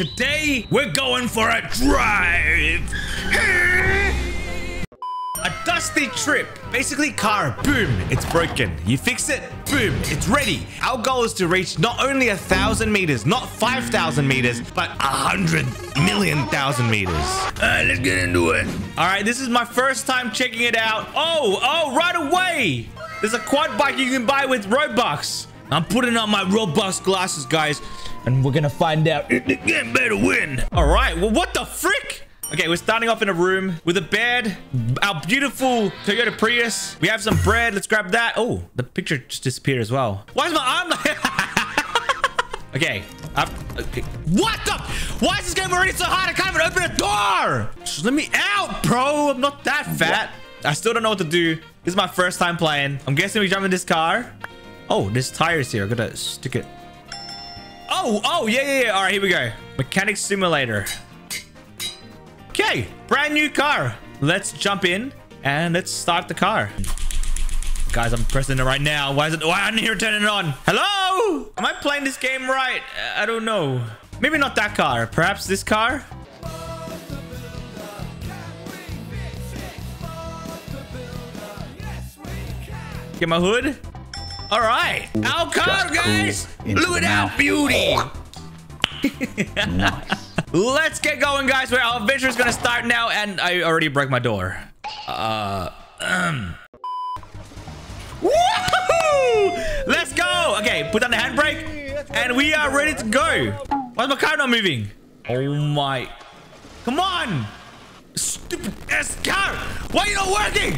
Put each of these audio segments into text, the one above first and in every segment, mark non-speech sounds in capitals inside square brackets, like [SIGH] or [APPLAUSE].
Today, we're going for a drive. A dusty trip. Basically, car, boom, it's broken. You fix it, boom, it's ready. Our goal is to reach not only a thousand meters, not 5,000 meters, but a hundred million thousand meters. All right, let's get into it. All right, this is my first time checking it out. Oh, oh, right away. There's a quad bike you can buy with Robux. I'm putting on my Robux glasses, guys, and we're gonna find out if the game better win. All right, well, what the frick? Okay, we're starting off in a room with a bed, our beautiful Toyota Prius. We have some bread. Let's grab that. Oh, the picture just disappeared as well. Why is my arm like... [LAUGHS] okay, up. Okay. What the? Why is this game already so hard? I can't even open a door. Just let me out, bro. I'm not that fat. I still don't know what to do. This is my first time playing. I'm guessing we jump in this car. Oh, there's tires here. I gotta stick it. Oh, oh, yeah, yeah, yeah. All right, here we go. Mechanic simulator. Okay, brand new car. Let's jump in and let's start the car. Guys, I'm pressing it right now. Why is it? Why aren't you turning it on? Hello? Am I playing this game right? I don't know. Maybe not that car. Perhaps this car? Get my hood. All right. Our car, guys. Look at that beauty. [LAUGHS] Nice. Let's get going, guys. Where our adventure is gonna start now, and I already broke my door. Uh, um. Woohoo! Let's go. Okay, put on the handbrake, and we are ready to go. Why's my car not moving? Oh my! Come on! Stupid ass car! Why are you not working?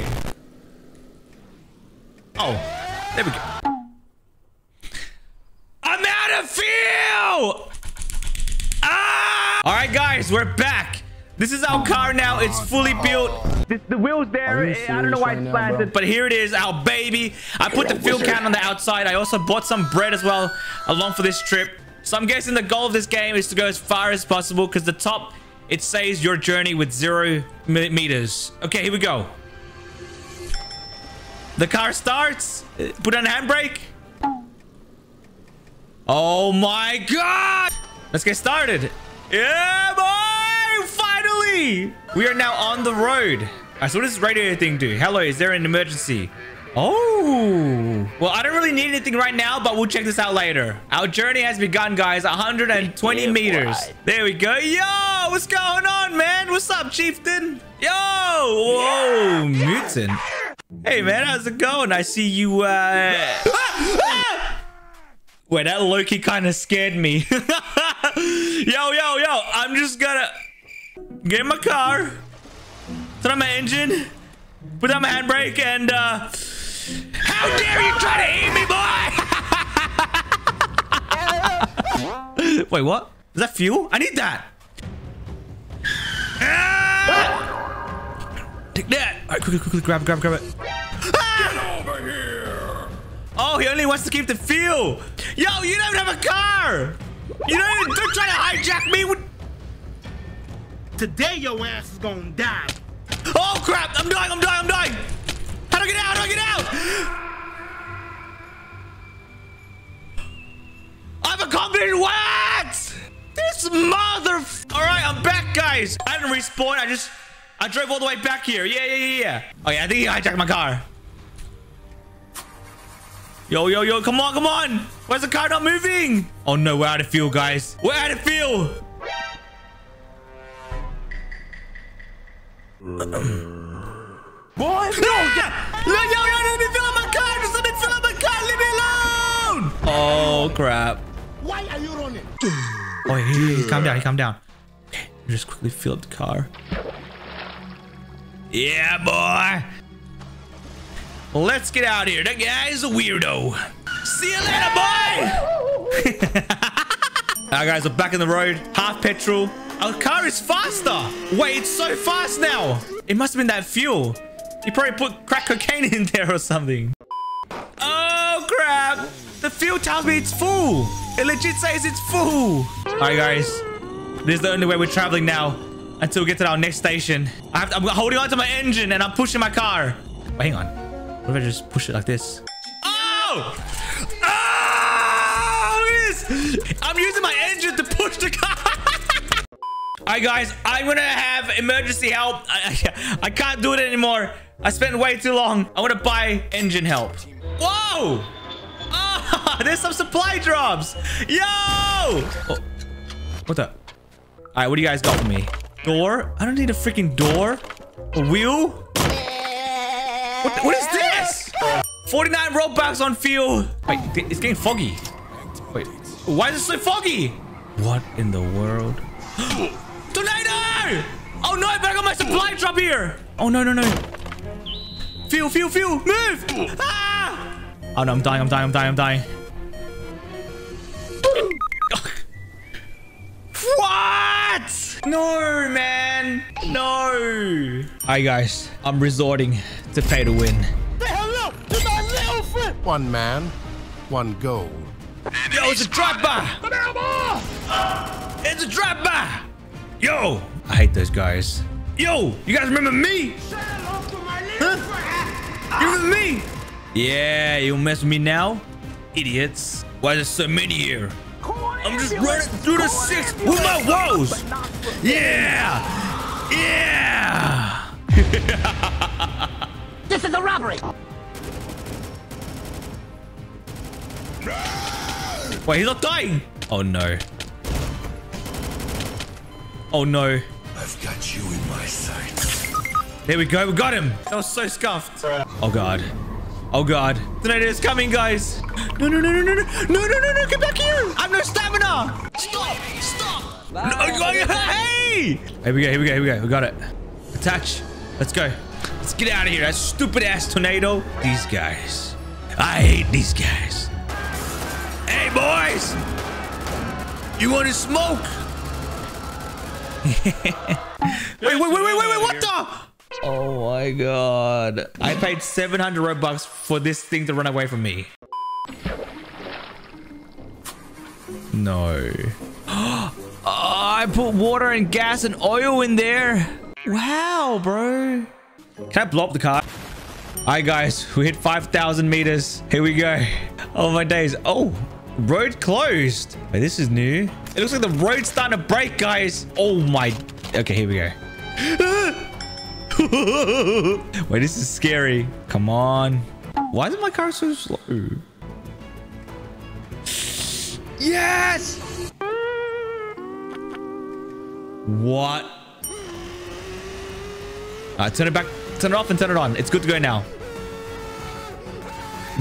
Oh, there we go. I'm out of fuel! Ah! All right, guys, we're back. This is our car now. It's fully built. This, the wheel's there. I don't know why serious it's right planted, bro? but here it is, our baby. I put the fuel can on the outside. I also bought some bread as well along for this trip. So I'm guessing the goal of this game is to go as far as possible because the top, it says your journey with zero meters. Okay, here we go. The car starts. Put on handbrake. Oh my god! Let's get started. Yeah, boy! Finally! We are now on the road. All right, so what does this radio thing do? Hello, is there an emergency? Oh. Well, I don't really need anything right now, but we'll check this out later. Our journey has begun, guys. 120 Yeah, meters. There we go. Yo, what's going on, man? What's up, chieftain? Yo! Whoa, mutant. Hey, man, how's it going? I see you, uh... [LAUGHS] Wait, that lowkey kind of scared me. [LAUGHS] yo, yo, yo, I'm just gonna get in my car, turn on my engine, put on my handbrake, and, uh... How dare you try to eat me, boy! [LAUGHS] Wait, what? Is that fuel? I need that! Take that! All right, quickly, quickly, grab, grab, grab it. Ah! Oh, he only wants to keep the fuel. Yo, you don't have a car. You don't, don't try to hijack me. With... Today your ass is gonna die. Oh, crap. I'm dying. I'm dying. I'm dying. How do I get out? How do I get out? I've accomplished what? This mother... All right, I'm back, guys. I didn't respawn. I just... I drove all the way back here. Yeah, yeah, yeah, yeah. Oh, yeah, I think he hijacked my car. Yo, yo, yo, come on, come on. Why's the car not moving? Oh, no, we're out of fuel, guys. We're out of fuel. Boy, No, yeah. no, yo, yo, let me fill up my car. Just let me fill up my car. Leave me alone. Oh, crap. why are you running? Oh, he, he calm down. He calm down. Okay, just quickly fill up the car. Yeah, boy. Let's get out here. That guy's a weirdo. See you later, boy. [LAUGHS] Alright, guys, we're back in the road. Half petrol. Our car is faster. Wait, it's so fast now. It must have been that fuel. You probably put crack cocaine [LAUGHS] in there or something. Oh, crap. The fuel tells me it's full. It legit says it's full. All right, guys. This is the only way we're traveling now until we get to our next station. I to, I'm holding on to my engine and I'm pushing my car. Wait, hang on. What if I just push it like this? Oh! Oh! I'm using my engine to push the car. [LAUGHS] right, guys, I'm gonna have emergency help. I, I, can't do it anymore. I spent way too long. I want to buy engine help. Whoa! Ah, [LAUGHS] there's some supply drops. Yo! Oh, what the? All right, what do you guys got for me? Door? I don't need a freaking door. A wheel? What, what is this? 49 Robux on fuel. Wait, it's getting foggy. Wait, why is it so foggy? What in the world? [GASPS] Tornado! Oh no, I better got my supply drop here. Oh no, no, no. Fuel, fuel, fuel, move! Ah! Oh no, I'm dying, I'm dying, I'm dying, I'm dying. No, man. No. Alright, guys. I'm resorting to pay to win. Say hello to my little friend. One man, one goal. Yo, it's a drive-by. It's a drive-by. Yo, I hate those guys. Yo, you guys remember me? Say hello to my little friend. You remember me? Yeah, you mess with me now? Idiots. Why there's so many here? I'm just running through the six with my woes. Yeah. Yeah. [LAUGHS] This is a robbery. Wait, he's not dying. Oh no. Oh no. I've got you in my sights. There we go. We got him. That was so scuffed. Oh god. Oh god. Tornado is coming, guys. No, no, no, no, no, no, no, no, no, no. Get back here. I have no stamina. Stop. Stop. No, hey. Here we go. Here we go. Here we go. We got it. Attach. Let's go. Let's get out of here. That stupid ass tornado. These guys. I hate these guys. Hey, boys. You want to smoke? [LAUGHS] wait, wait, wait, wait, wait, wait. What the? Oh my god. I paid 700 Robux for this thing to run away from me. No. oh, [GASPS] I put water and gas and oil in there. Wow, bro. Can I blow up the car? All right, guys. We hit 5,000 meters. Here we go. Oh, my days. Oh, road closed. Wait, this is new. It looks like the road's starting to break, guys. Oh, my. Okay, here we go. [GASPS] [LAUGHS] [LAUGHS] Wait, this is scary. Come on. Why is my car so slow? Yes! What? Uh, turn it back. Turn it off and turn it on. It's good to go now.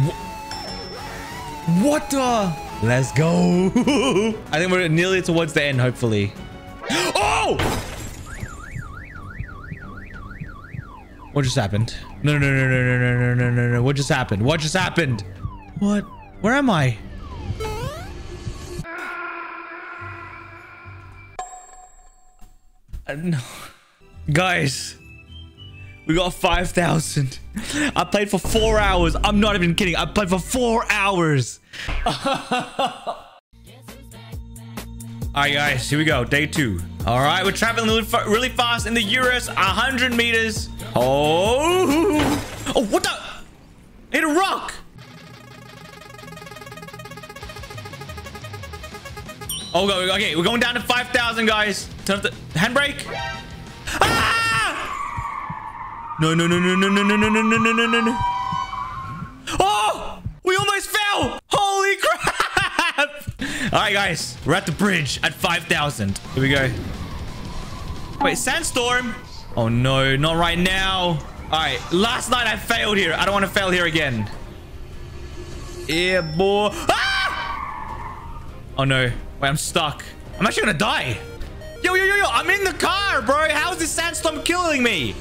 Wh- What the? Let's go. [LAUGHS] I think we're nearly towards the end, hopefully. [GASPS] Oh! What just happened? No, no, no, no, no, no, no, no, no, no. What just happened? What just happened? What? Where am I? Uh, no. Guys, we got 5,000. I played for four hours. I'm not even kidding. I played for four hours. [LAUGHS] All right, guys, here we go. Day two. All right, we're traveling really, fast in the Eurus, 100 meters. Oh, oh, what the? Hit a rock. Oh, okay, we're going down to 5,000, guys. Turn up the handbrake. Ah! No, no, no, no, no, no, no, no, no, no, no, no, no, no. Oh, we almost fell. Holy crap. All right, guys, we're at the bridge at 5,000. Here we go. Wait, sandstorm? Oh, no, not right now. All right, last night I failed here. I don't want to fail here again. Yeah, boy. Ah! Oh, no. Wait, I'm stuck. I'm actually going to die. Yo, yo, yo, yo, I'm in the car, bro. How is this sandstorm killing me?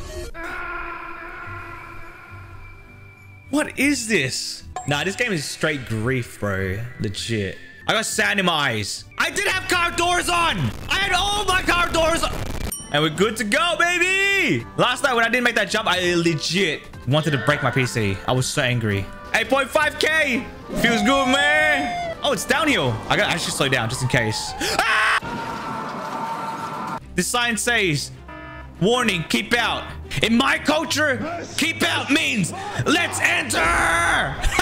What is this? Nah, this game is straight grief, bro. Legit. I got sand in my eyes. I did have car doors on. I had all my car doors on. And we're good to go, baby. Last night when I didn't make that jump, I legit wanted to break my PC. I was so angry. 8.5k. Feels good, man. Oh, it's downhill. I gotta actually slow down just in case. Ah! The sign says, warning, keep out. In my culture, keep out means let's enter. [LAUGHS]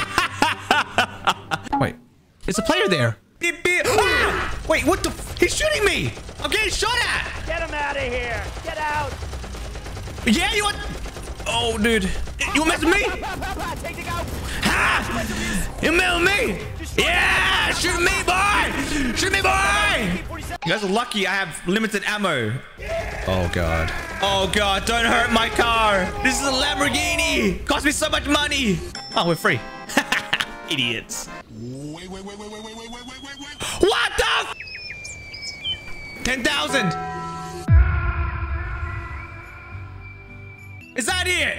Wait, it's a player there. Beep, beep. Ah! Wait, what the? f- He's shooting me. I'm getting shot at. Get him out of here. Get out. Yeah, you want? Oh, dude. You want to mess with me? Take the go. Ha! You mess with me? Yeah! Shoot me, boy! Shoot me, boy! You guys are lucky I have limited ammo. Oh, God. Oh, God. Don't hurt my car. This is a Lamborghini. Cost me so much money. Oh, we're free. [LAUGHS] Idiots. Wait, wait, wait, wait, wait, wait, wait, wait, wait, wait, wait. What the? f- 10,000. Is that it?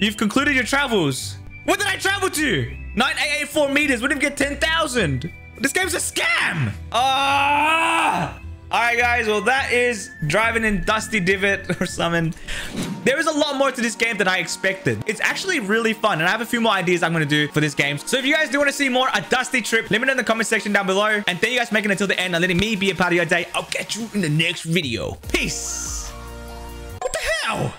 You've concluded your travels. What did I travel to? 9884 meters. We didn't get 10,000. This game's a scam. Ah! All right, guys. Well, that is driving in Dusty Divot or something. There is a lot more to this game than I expected. It's actually really fun, and I have a few more ideas I'm going to do for this game. So if you guys do want to see more A Dusty Trip, let me know in the comment section down below. And thank you guys for making it until the end and letting me be a part of your day. I'll catch you in the next video. Peace. What the hell?